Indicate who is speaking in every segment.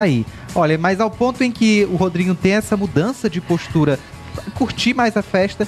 Speaker 1: aí. Olha, mas ao ponto em que o Rodrigo tem essa mudança de postura, curtir mais a festa,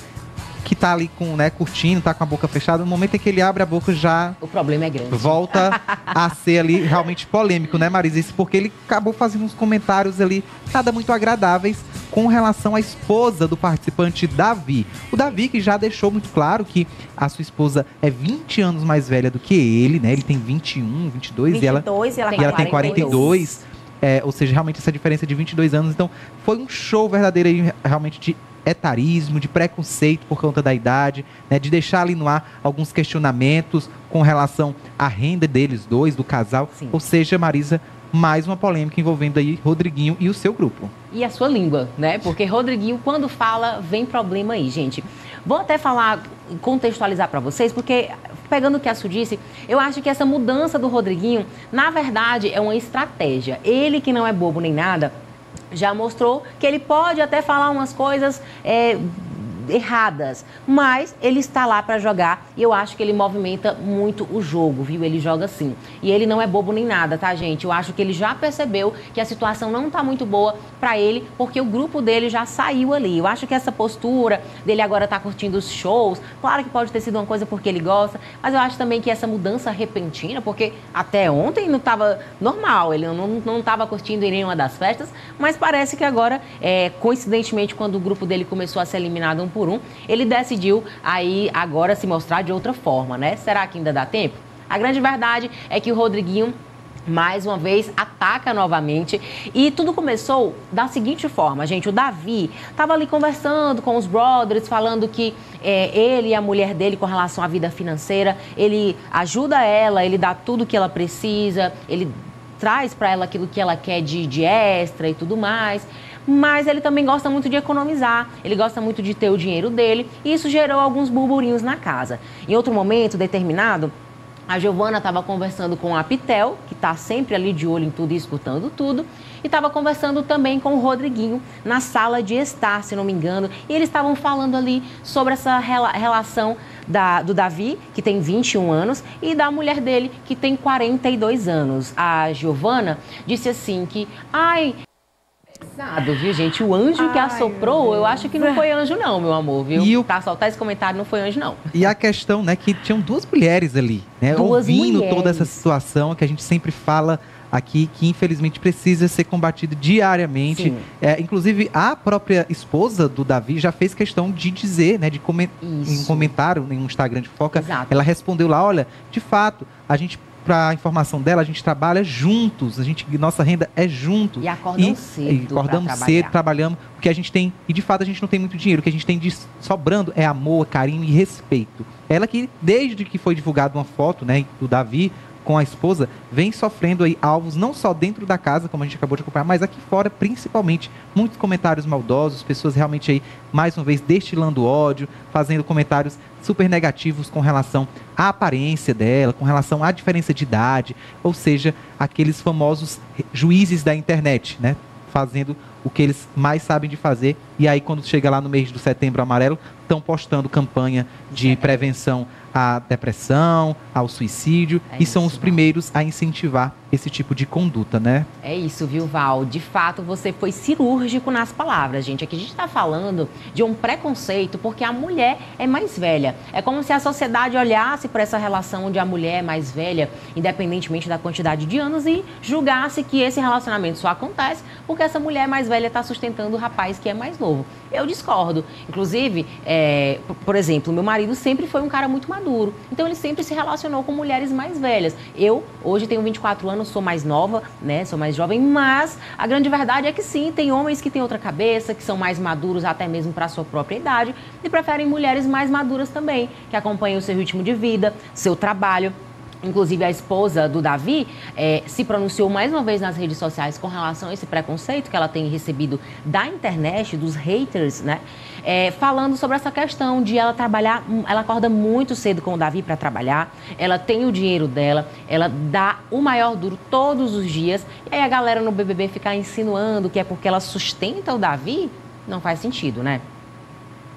Speaker 1: que tá ali com, né, curtindo, tá com a boca fechada, no momento em que ele abre a boca já
Speaker 2: O problema é grande.
Speaker 1: volta a ser ali realmente polêmico, né, Marisa? Isso porque ele acabou fazendo uns comentários ali nada muito agradáveis com relação à esposa do participante Davi. O Davi que já deixou muito claro que a sua esposa é 20 anos mais velha do que ele, né? Ele tem 21, 22 e ela
Speaker 3: 22 e ela,
Speaker 1: e ela tem 42. É, ou seja, realmente essa diferença de 22 anos. Então, foi um show verdadeiro aí, realmente de etarismo, de preconceito por conta da idade, né, de deixar ali no ar alguns questionamentos com relação à renda deles dois, do casal.
Speaker 2: Sim.
Speaker 1: Ou seja, Marisa, mais uma polêmica envolvendo aí Rodriguinho e o seu grupo.
Speaker 2: E a sua língua, né? Porque Rodriguinho, quando fala, vem problema aí, gente. Vou até falar, contextualizar para vocês, porque pegando o que a Su disse, eu acho que essa mudança do Rodriguinho, na verdade, é uma estratégia. Ele que não é bobo nem nada, já mostrou que ele pode até falar umas coisas é, erradas, mas ele está lá para jogar e eu acho que ele movimenta muito o jogo, viu? Ele joga assim. E ele não é bobo nem nada, tá, gente? Eu acho que ele já percebeu que a situação não está muito boa para ele, porque o grupo dele já saiu ali. Eu acho que essa postura dele agora tá curtindo os shows, claro que pode ter sido uma coisa porque ele gosta, mas eu acho também que essa mudança repentina, porque até ontem não estava normal, ele não não estava curtindo em nenhuma das festas, mas parece que agora, é, coincidentemente, quando o grupo dele começou a ser eliminado um por um, ele decidiu aí agora se mostrar de outra forma, né? Será que ainda dá tempo? A grande verdade é que o Rodriguinho mais uma vez ataca novamente e tudo começou da seguinte forma, gente. O Davi estava ali conversando com os brothers, falando que é, ele e a mulher dele, com relação à vida financeira, ele ajuda ela, ele dá tudo que ela precisa, ele traz para ela aquilo que ela quer de, de extra e tudo mais. Mas ele também gosta muito de economizar, ele gosta muito de ter o dinheiro dele, e isso gerou alguns burburinhos na casa. Em outro momento determinado, a Giovana estava conversando com a Pitel, que está sempre ali de olho em tudo e escutando tudo, e estava conversando também com o Rodriguinho na sala de estar, se não me engano, e eles estavam falando ali sobre essa rela relação da, do Davi, que tem 21 anos, e da mulher dele, que tem 42 anos. A Giovana disse assim que, ai, Pesado, viu, gente? O anjo que
Speaker 3: Ai,
Speaker 2: assoprou,
Speaker 3: meu
Speaker 2: eu acho que não foi anjo, não, meu amor, viu?
Speaker 1: E o-
Speaker 2: Pra soltar esse comentário, não foi anjo, não.
Speaker 1: E a questão, né, que tinham duas mulheres ali, né,
Speaker 2: Duas
Speaker 1: ouvindo
Speaker 2: mulheres.
Speaker 1: toda essa situação que a gente sempre fala aqui, que infelizmente precisa ser combatido diariamente. É, inclusive, a própria esposa do Davi já fez questão de dizer, né, de comentar em um comentário em um Instagram de foca,
Speaker 2: Exato.
Speaker 1: ela respondeu lá, olha, de fato, a gente para informação dela, a gente trabalha juntos, a gente nossa renda é junto.
Speaker 2: E acordam
Speaker 1: E-
Speaker 2: cedo.
Speaker 1: e acordamos cedo, trabalhamos, porque a gente tem, e de fato a gente não tem muito dinheiro, o que a gente tem de sobrando é amor, carinho e respeito. Ela que, desde que foi divulgada uma foto, né, do Davi com a esposa, vem sofrendo aí alvos não só dentro da casa, como a gente acabou de acompanhar, mas aqui fora, principalmente, muitos comentários maldosos, pessoas realmente aí, mais uma vez, destilando ódio, fazendo comentários super negativos com relação à aparência dela, com relação à diferença de idade, ou seja, aqueles famosos juízes da internet, né? Fazendo o que eles mais sabem de fazer. E aí, quando chega lá no mês do setembro amarelo, estão postando campanha de prevenção à depressão, ao suicídio,
Speaker 2: É
Speaker 1: e são
Speaker 2: isso,
Speaker 1: os
Speaker 2: Val.
Speaker 1: primeiros a incentivar esse tipo de conduta, né?
Speaker 2: É isso, viu, Val? De fato, você foi cirúrgico nas palavras, gente. Aqui a gente está falando de um preconceito porque a mulher é mais velha. É como se a sociedade olhasse para essa relação onde a mulher é mais velha, independentemente da quantidade de anos, e julgasse que esse relacionamento só acontece porque essa mulher mais velha está sustentando o rapaz que é mais novo. Eu discordo. Inclusive, é, por exemplo, meu marido sempre foi um cara muito maduro. Então ele sempre se relacionou com mulheres mais velhas. Eu, hoje, tenho 24 anos, sou mais nova, né? Sou mais jovem, mas a grande verdade é que sim, tem homens que têm outra cabeça, que são mais maduros até mesmo para a sua própria idade, e preferem mulheres mais maduras também, que acompanham o seu ritmo de vida, seu trabalho. Inclusive, a esposa do Davi eh, se pronunciou mais uma vez nas redes sociais com relação a esse preconceito que ela tem recebido da internet, dos haters, né? Eh, falando sobre essa questão de ela trabalhar, ela acorda muito cedo com o Davi para trabalhar, ela tem o dinheiro dela, ela dá o maior duro todos os dias, e aí a galera no BBB ficar insinuando que é porque ela sustenta o Davi, não faz sentido, né?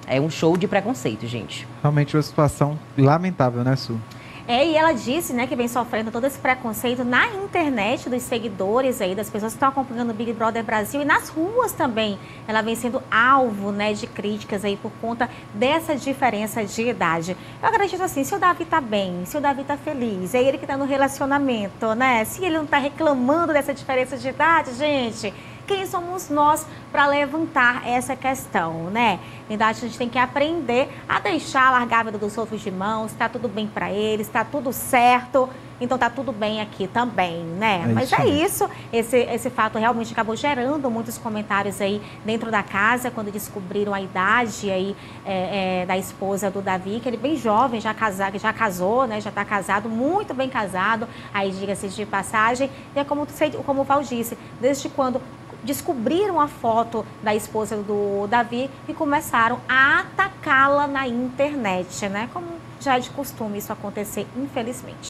Speaker 2: É um show de preconceito, gente.
Speaker 1: Realmente uma situação lamentável, né, Su?
Speaker 3: É, e ela disse, né, que vem sofrendo todo esse preconceito na internet dos seguidores aí, das pessoas que estão acompanhando o Big Brother Brasil e nas ruas também. Ela vem sendo alvo, né, de críticas aí por conta dessa diferença de idade. Eu acredito assim, se o Davi tá bem, se o Davi tá feliz, é ele que tá no relacionamento, né? Se ele não tá reclamando dessa diferença de idade, gente, quem somos nós para levantar essa questão, né? Então a gente tem que aprender a deixar largar a vida dos outros de mãos, está tudo bem para eles, está tudo certo. Então tá tudo bem aqui também, né? É Mas é isso. Esse, esse fato realmente acabou gerando muitos comentários aí dentro da casa quando descobriram a idade aí é, é, da esposa do Davi, que ele bem jovem, já, casa, já casou, né? Já está casado, muito bem casado. Aí diga-se de passagem. E é como, como o Val disse, desde quando descobriram a foto da esposa do Davi e começaram a atacá-la na internet, né? Como já é de costume isso acontecer, infelizmente.